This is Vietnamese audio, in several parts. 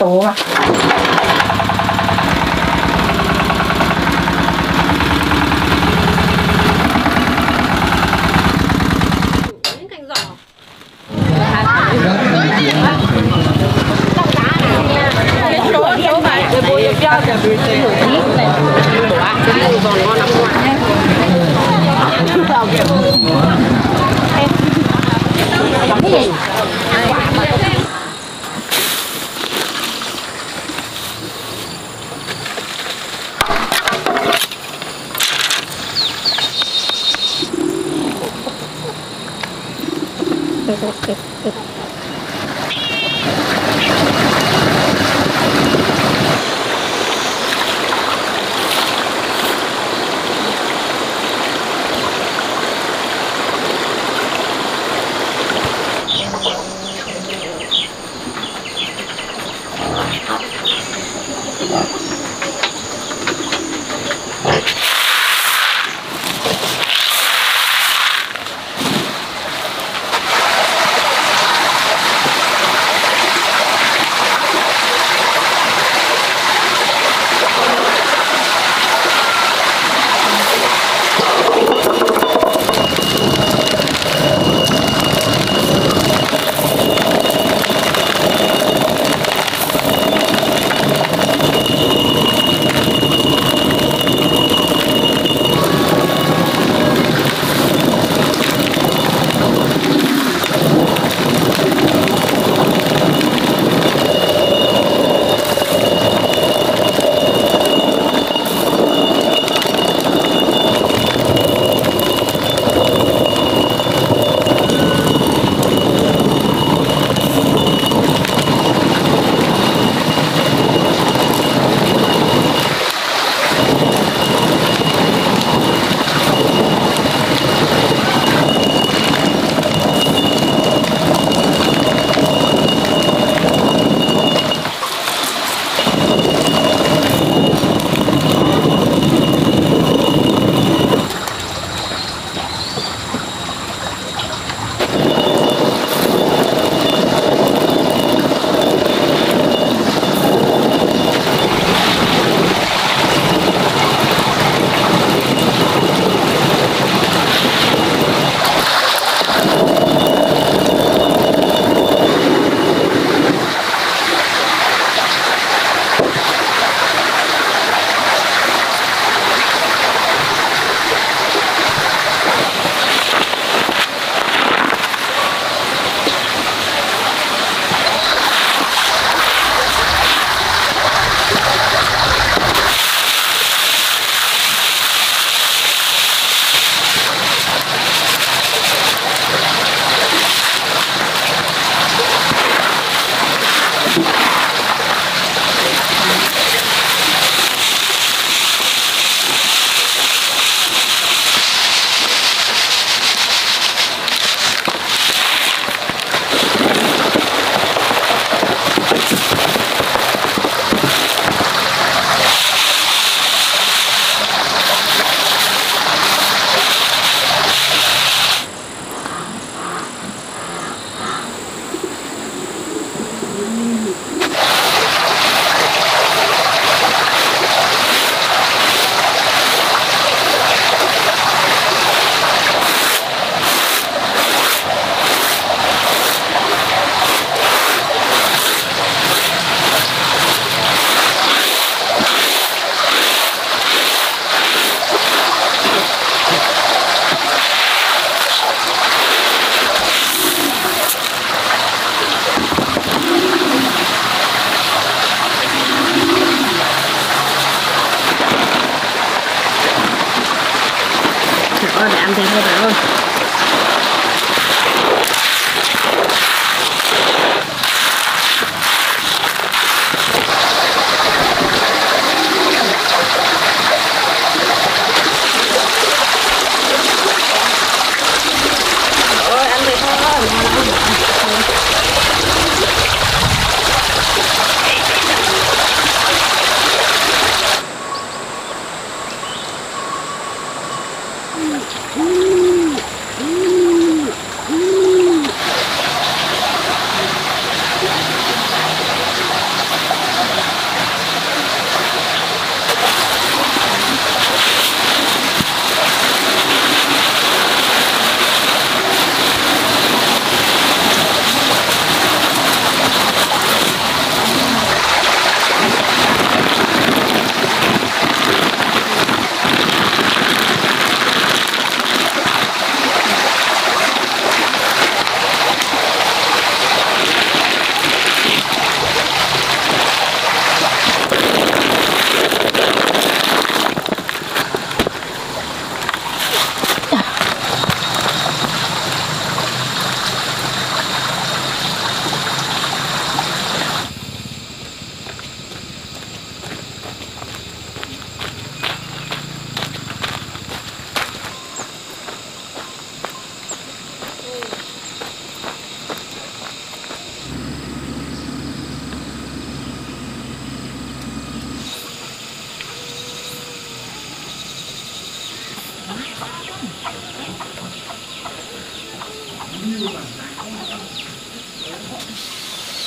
โต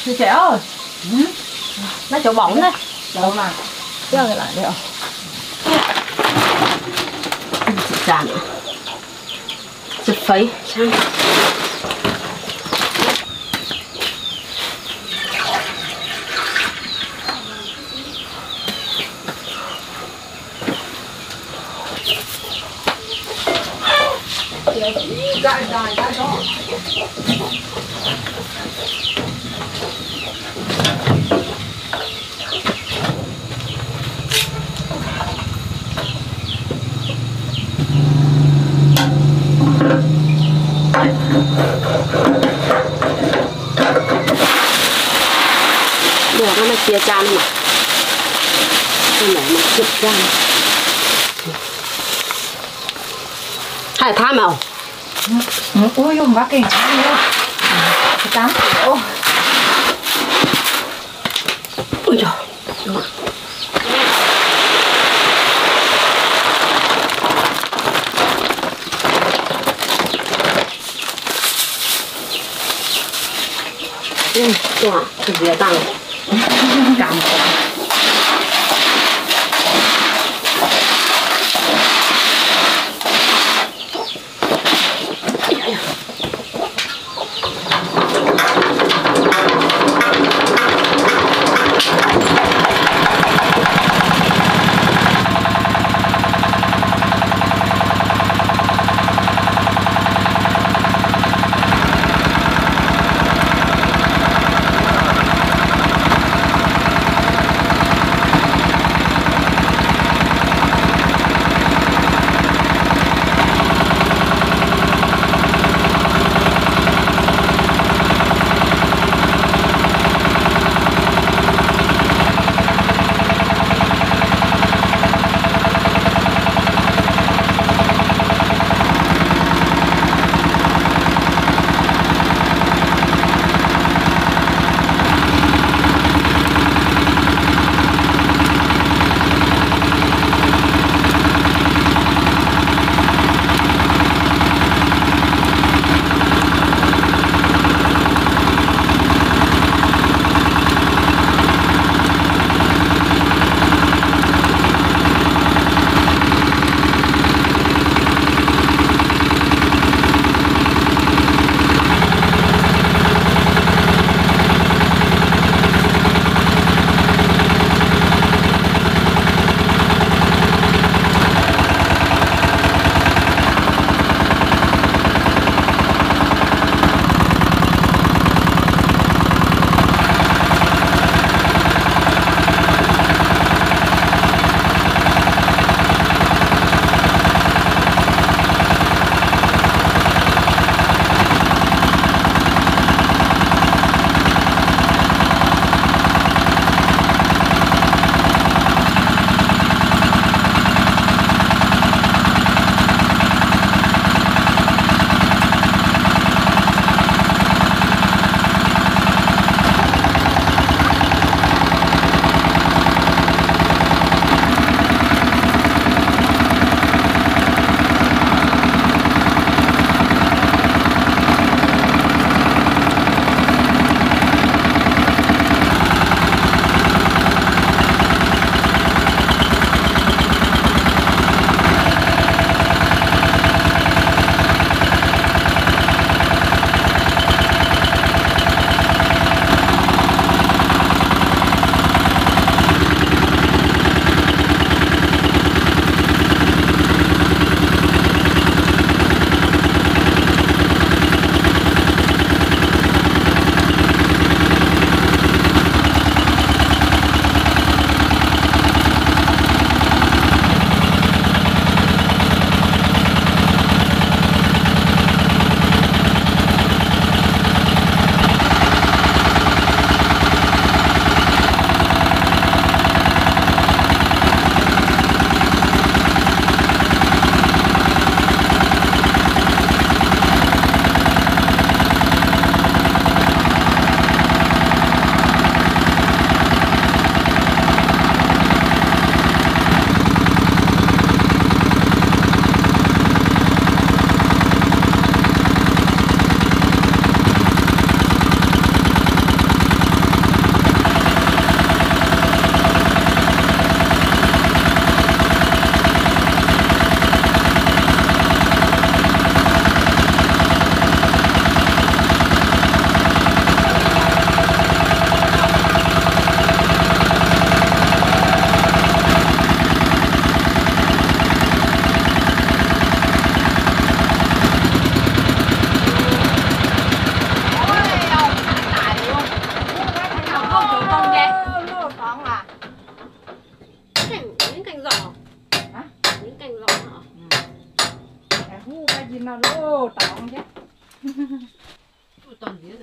Chị trẻ ơi. Nó chỗ bỏng đấy đâu mà cái lại được chị già nữa giật phấy chăng được nó mà chia chan mà cái này mà chụp chan hai tham màu Ui dùng bác kinh Tám triệu. Ôi trời Ừ, 哇比较也大了。是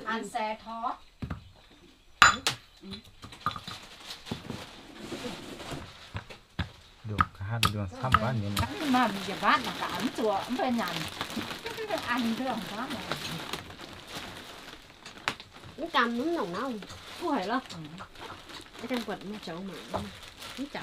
ăn xe thó được hai đường xăm quá nhiều mà bây giờ bát là cả ấm chùa ấm bên nhà ăn đường quá mà cũng cầm đúng nồng nông cũng phải lo cái trang quật nó chậu mà cũng chậu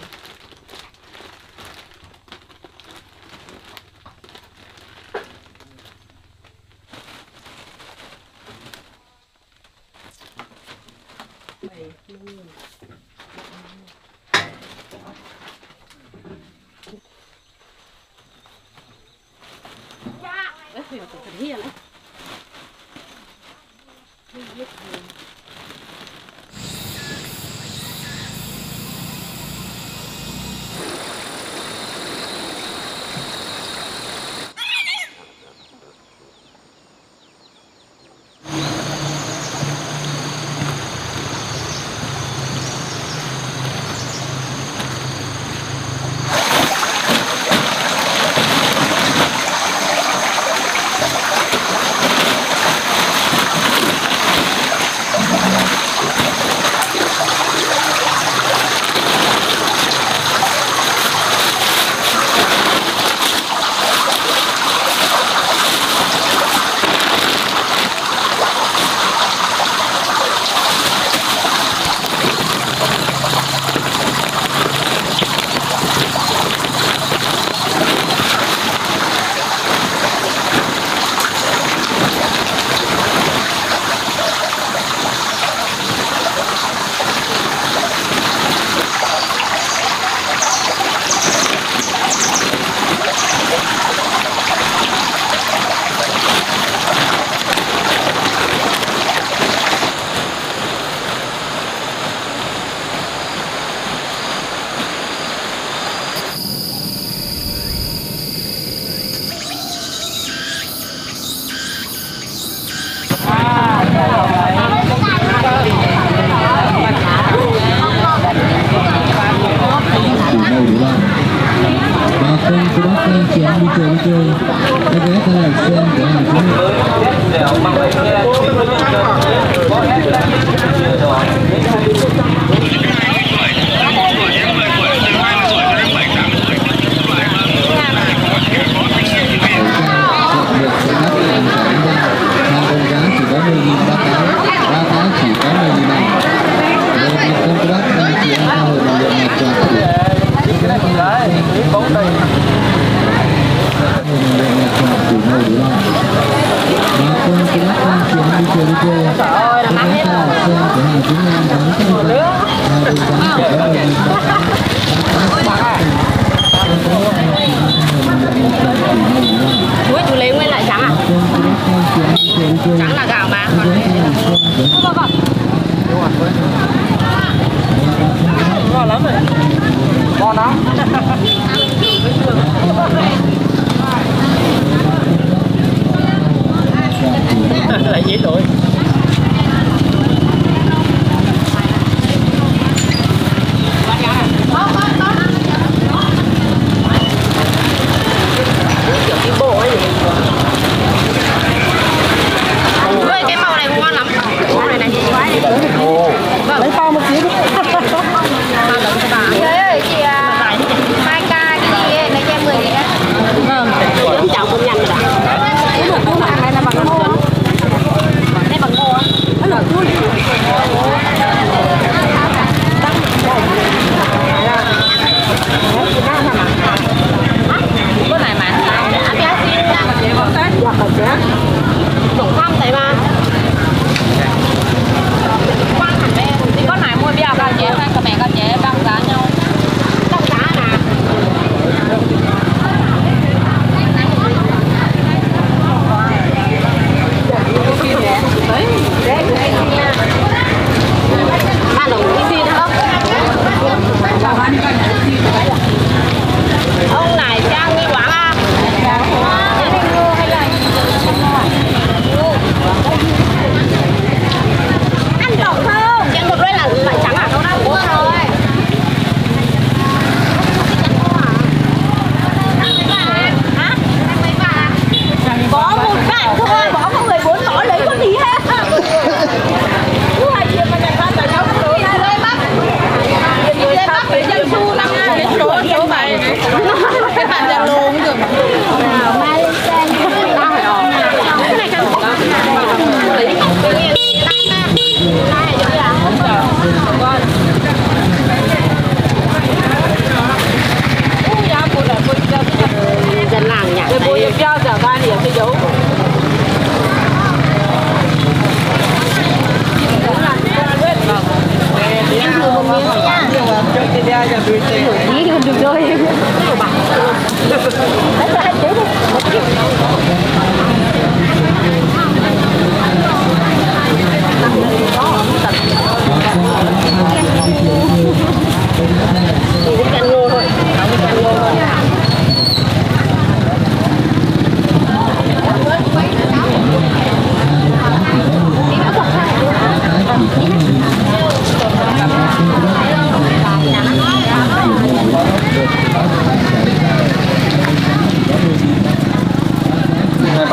Ui, chú lấy nguyên lại trắng à? Trắng là gạo mà, còn đây là... Không, không, không. Ngon lắm rồi. Ngon lắm. lại dễ tội 哦，没包 đánh to.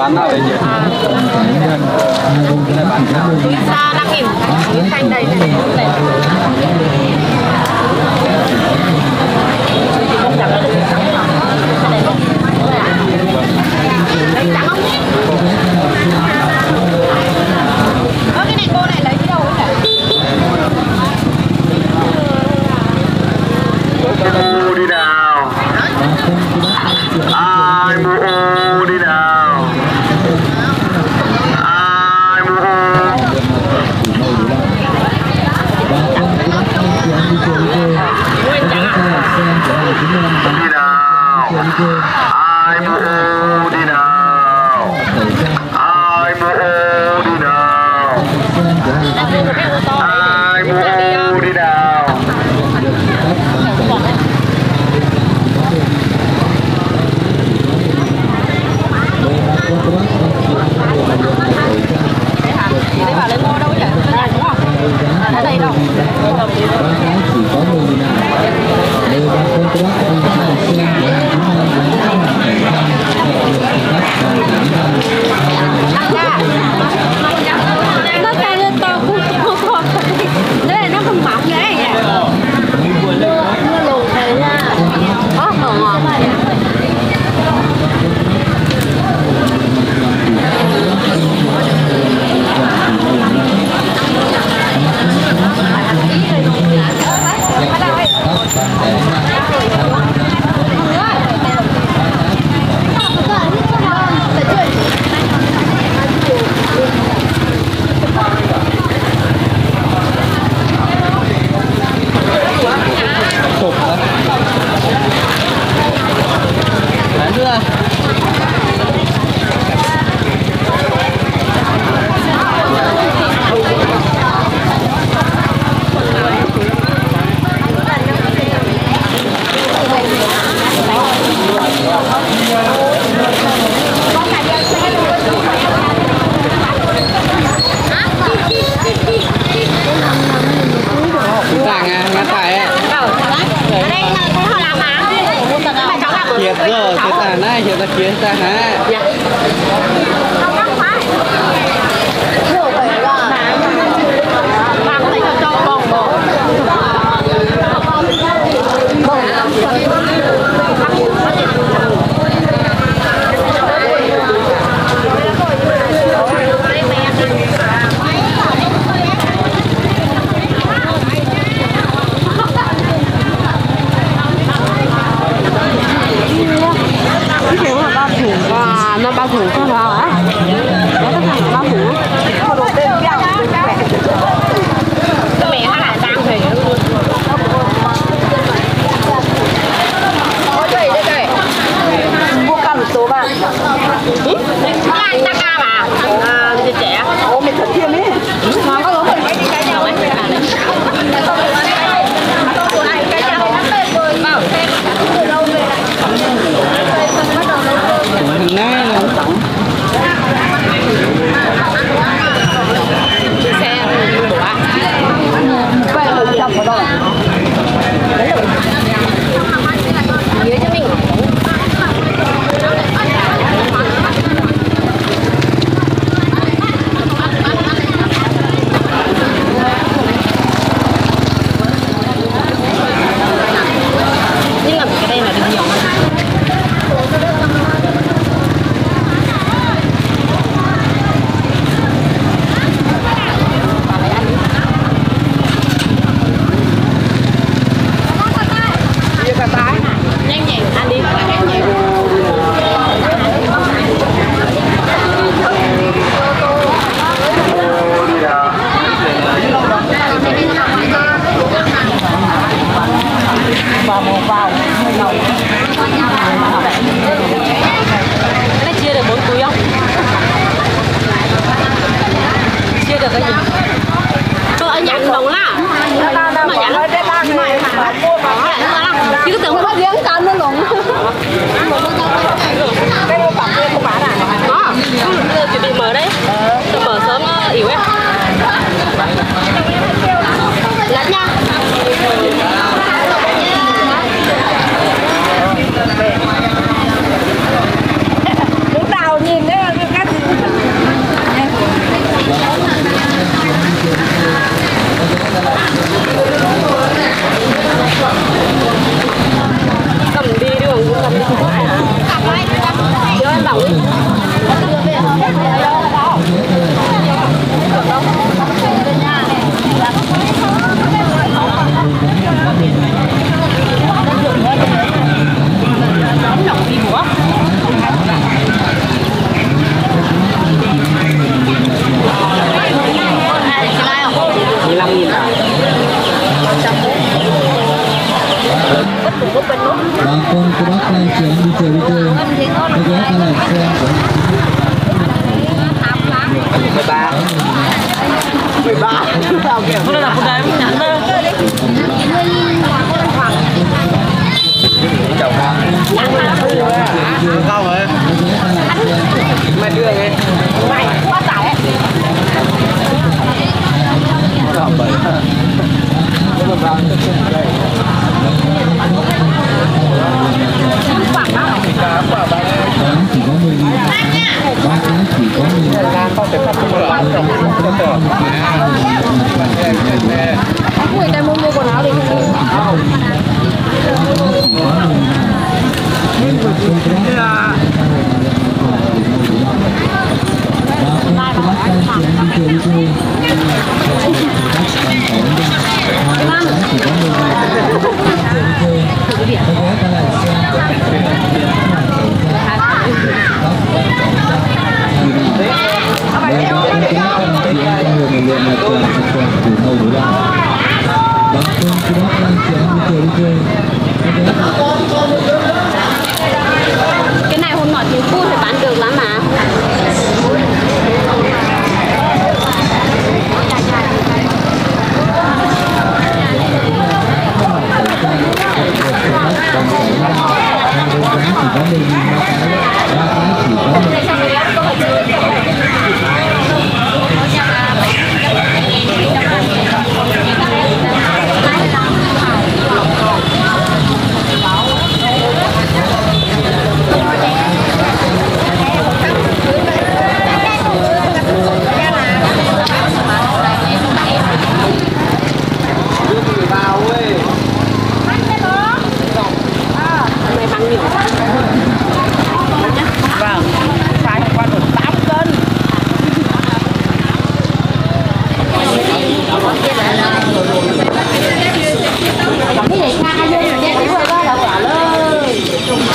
bán nào đấy nhỉ? À, cái này bán nào? Túi da cái thanh đầy này.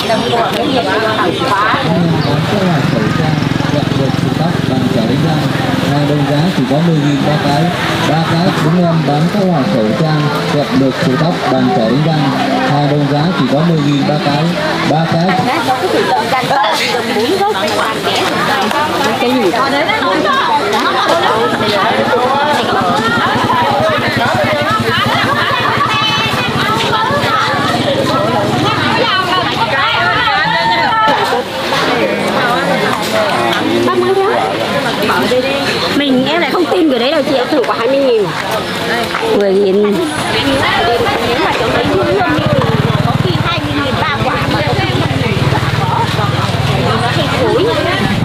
Bán các loại khẩu trang gặm được sợi tóc bằng chả đánh răng hàng đấu giá chỉ có 10 nghìn ba cái. Ba cái đúng em bán các loại khẩu trang gặm được sợi tóc bằng chả đánh răng. Hàng đấu giá chỉ có 10 nghìn ba cái. Ba cái cái gì ba mươi thôi mình em lại không tin cái đấy đâu chị em thử có 20 nghìn. 10 nghìn nếu mà chỗ đấy luôn luôn có khi 20 nghìn ba quả mà có khi nó thì cuối. Cảm ơn.